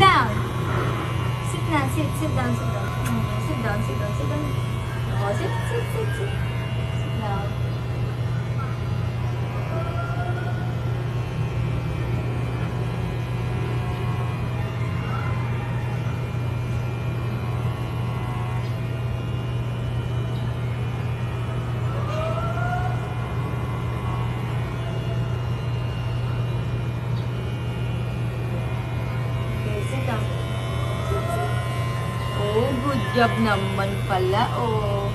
down. Sit na, sit, mm, sit down, sit down. Sit down, sit down, sit down. Oh, sit, sit, sit, sit. Sit down. Job naman pala, oh.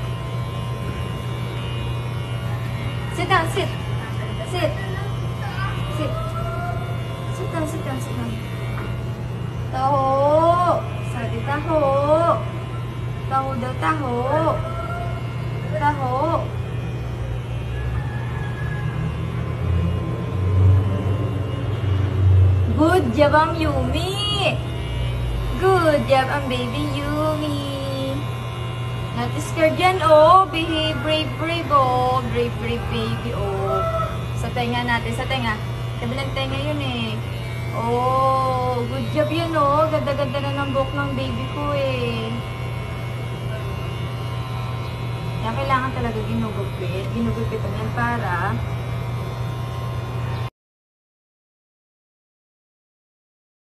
Sit down, sit. Sit. Sit. Sit down, sit down, sit down. Taho. Sabi taho. Taho daw, taho. Taho. Good job, ang Yumi. Good job, ang baby Yumi. Not scared yan, oh. Behave, brave, brave, oh. Brave, brave, baby, oh. Sa tenga natin, sa tenga. Kabilang tenga yun, eh. Oh, good job yan, oh. Ganda-ganda na ng buhok ng baby ko, eh. Kaya kailangan talaga ginugupit. Ginugupit yan para